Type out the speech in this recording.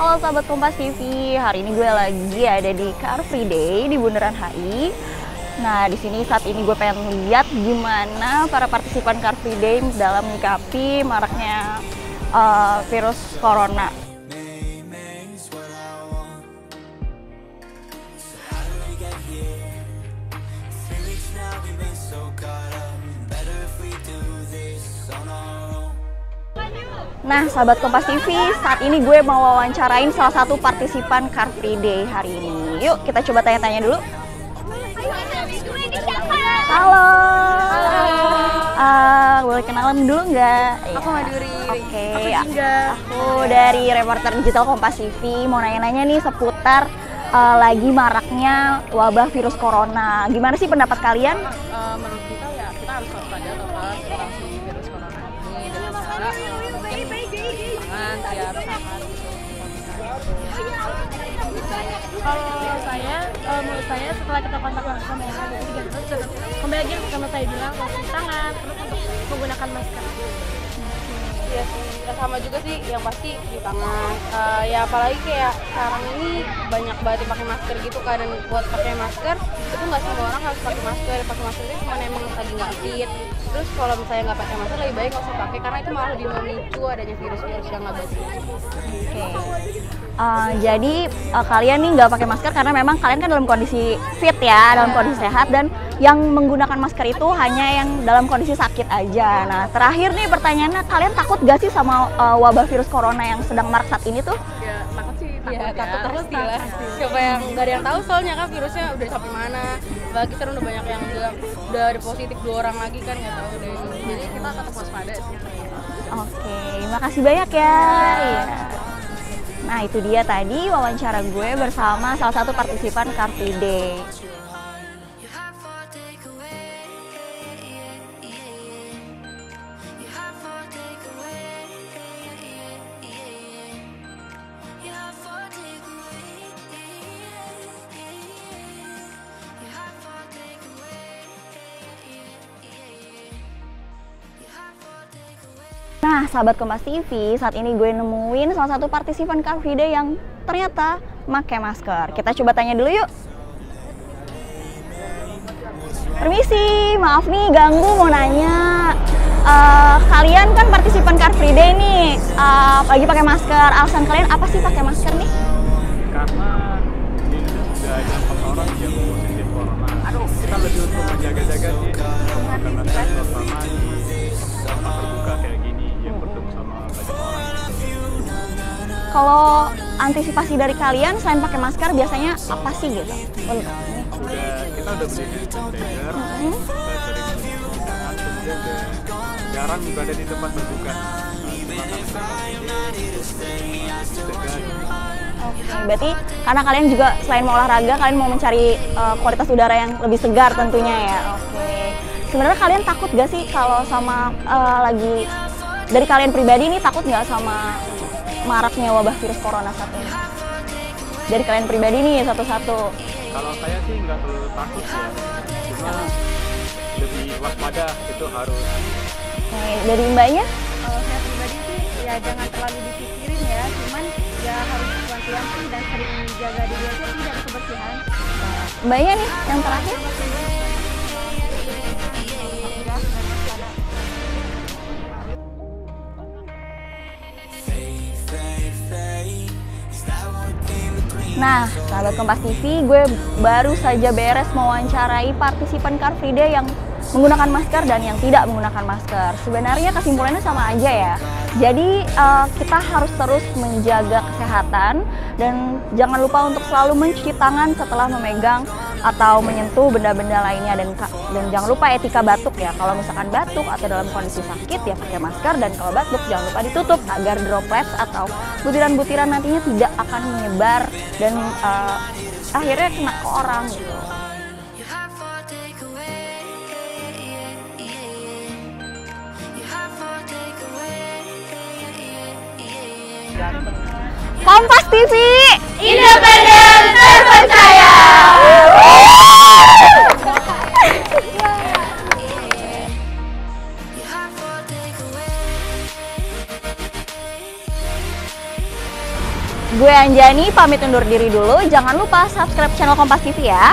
Halo sahabat Kompas TV, hari ini gue lagi ada di Car Free Day di Bundaran HI. Nah, di sini saat ini gue pengen lihat gimana para partisipan Car Free Day dalam menyikapi maraknya eh, virus corona. Nah, sahabat Kompas TV, saat ini gue mau wawancarain salah satu partisipan Car Free Day hari ini. Yuk, kita coba tanya-tanya dulu. Halo. Ah, boleh kenalan dulu nggak? Aku Iya. Maduri. Oke. Aku Jingga. Aku dari reporter digital Kompas TV mau nanya-nanya nih seputar eh, lagi maraknya wabah virus corona. Gimana sih pendapat kalian? Eh, menurut kita ya kita harus waspada tentang si virus corona ini dengan cara mungkin tangan biar aman Kalau saya, menurut saya setelah kita kontak langsung yang ada tiga terus kembali lagi yang saya bilang cuci tangan terus untuk menggunakan masker. Iya sih, ya sama juga sih yang pasti cuci tangan. Eh, ya apalagi kayak sekarang ini banyak banget pakai masker gitu kan dan buat pakai masker itu nggak semua orang harus pakai masker. Pakai masker itu cuma emang lagi nggak fit. Terus kalau misalnya nggak pakai masker lebih baik nggak usah pakai karena itu malah lebih memicu adanya virus-virus yang nggak baik. Oke. Eh, jadi eh, kalian nih nggak pakai masker karena memang kalian kan dalam kondisi fit ya, dalam kondisi sehat dan yang menggunakan masker itu hanya yang dalam kondisi sakit aja. Nah, terakhir nih pertanyaannya, kalian takut gak sih sama eh, wabah virus corona yang sedang marak saat ini tuh? Ya takut sih, takut Iya, ya, takut terus sih lah. Coba yang nggak ada yang tahu soalnya kan virusnya udah sampai mana. Bagi sekarang udah banyak yang bilang udah ada positif dua orang lagi kan nggak tahu deh. Jadi kita tetap waspada sih. Oke, makasih banyak ya. Iya. Nah, itu dia tadi wawancara gue bersama salah satu partisipan Car Free Day. Nah, sahabat Kompas TV, saat ini gue nemuin salah satu partisipan Car Free Day yang ternyata pakai masker. Kita coba tanya dulu yuk. Permisi, maaf nih ganggu mau nanya. Eh, kalian kan partisipan Car Free Day nih, eh, lagi pakai masker. Alasan kalian apa sih pakai masker nih? karena Indonesia sudah ada empat orang yang antisipasi dari kalian selain pakai masker biasanya apa sih gitu? Untuk. Udah kita udah beli hand sanitizer, Hmm. sering tangan, kemudian udah jarang berada di tempat terbuka. Oke, berarti karena kalian juga selain mau olahraga, kalian mau mencari uh, kualitas udara yang lebih segar tentunya ya. Oke. Sebenarnya kalian takut gak sih kalau sama uh, lagi dari kalian pribadi ini takut nggak sama maraknya wabah virus corona saat ini? Dari kalian pribadi nih satu-satu. Kalau saya sih nggak terlalu takut ya, cuma lebih waspada itu harus. Oke, dari mbaknya? Kalau saya pribadi sih ya jangan terlalu dipikirin ya, cuman ya harus hati-hati dan sering jaga diri aja sih dari kebersihan. Mbaknya nih yang terakhir? Nah, sahabat Kompas TV, gue baru saja beres mewawancarai partisipan Car Free Day yang menggunakan masker dan yang tidak menggunakan masker. Sebenarnya kesimpulannya sama aja ya. Jadi eh, kita harus terus menjaga kesehatan dan jangan lupa untuk selalu mencuci tangan setelah memegang atau menyentuh benda-benda lainnya. Dan dan jangan lupa etika batuk ya. Kalau misalkan batuk atau dalam kondisi sakit ya pakai masker. Dan kalau batuk jangan lupa ditutup agar droplets atau butiran-butiran nantinya tidak akan menyebar dan uh, akhirnya kena ke orang gitu. Kompas TV, Indah. Gue Anjani pamit undur diri dulu. Jangan lupa subscribe channel Kompas TV ya.